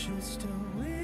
just a whisper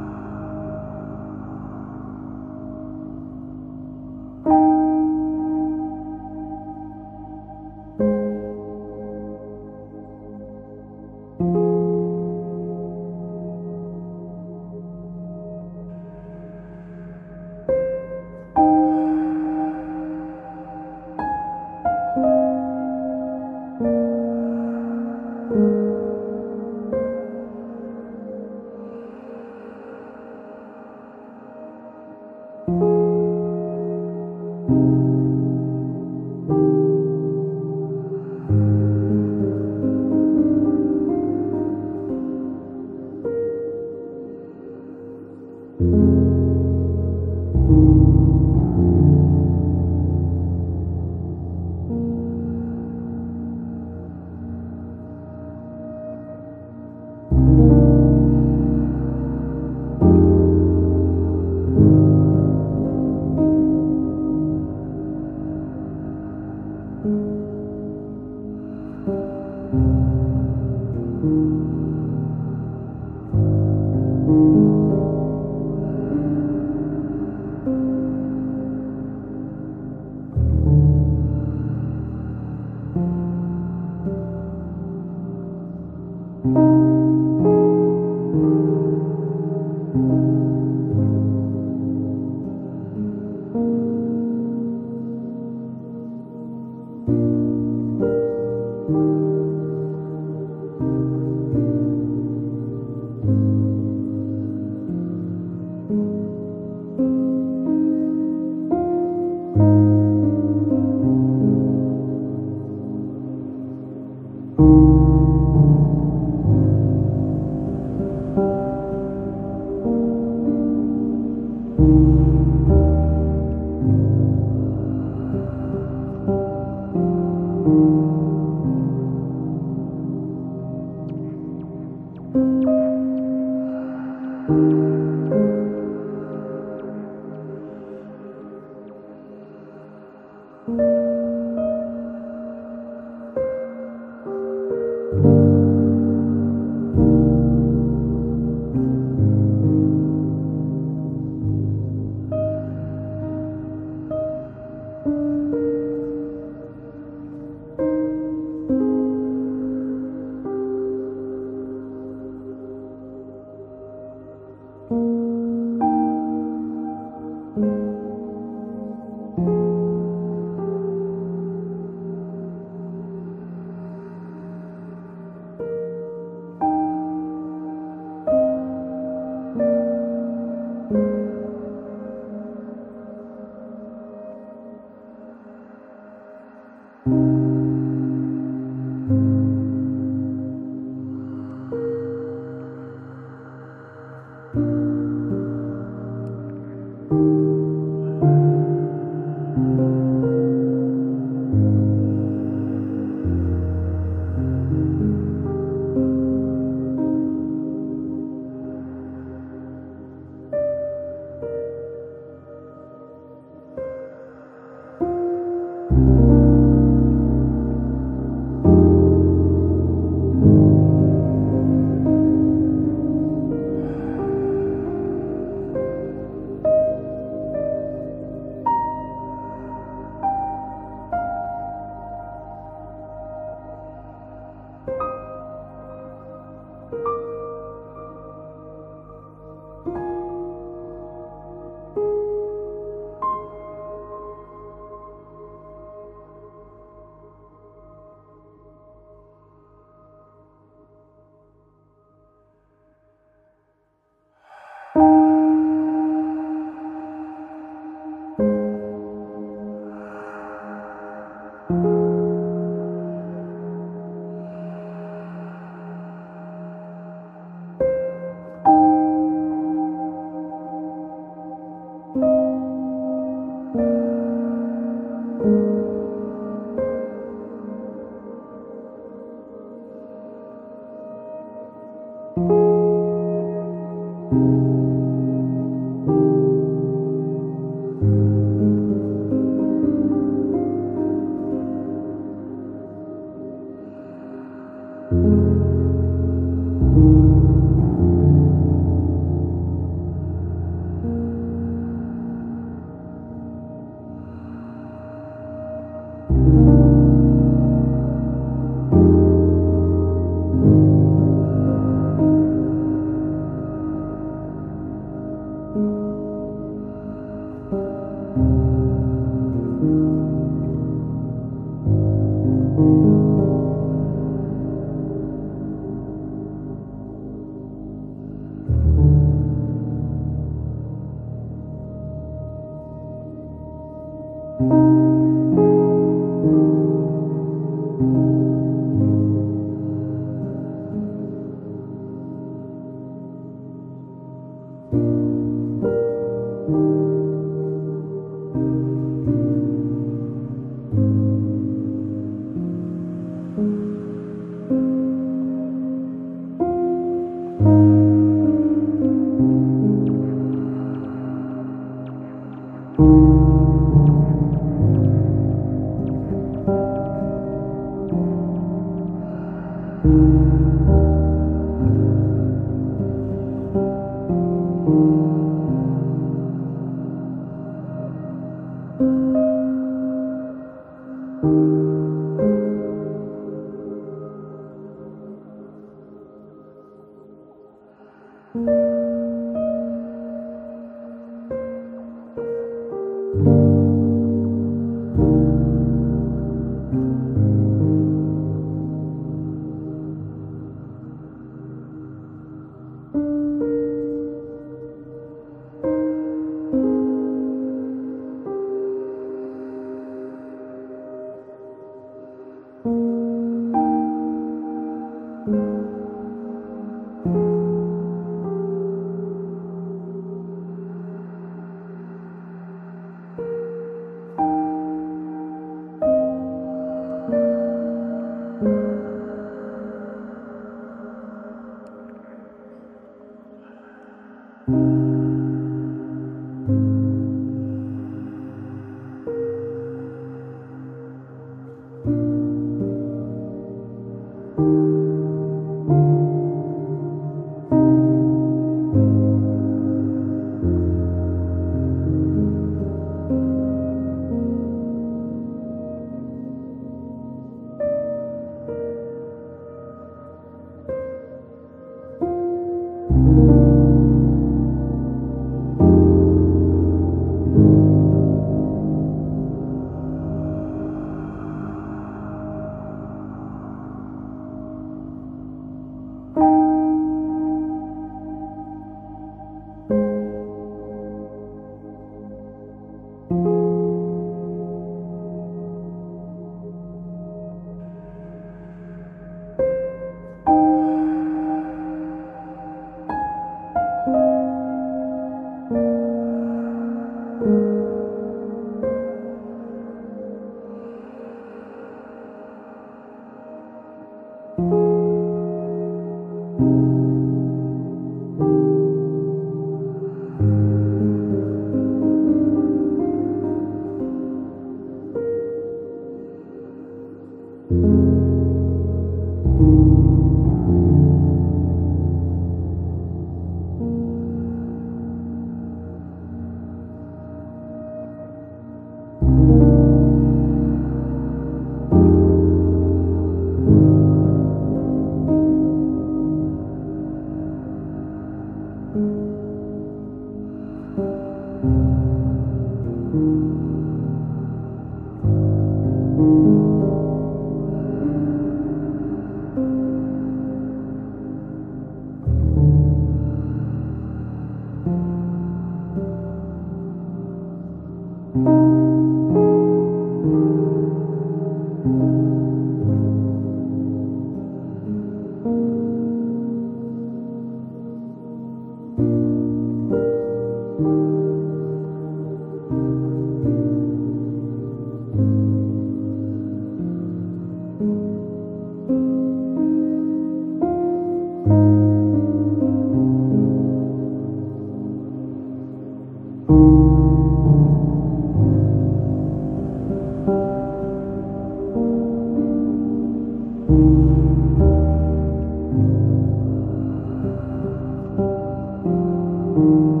you.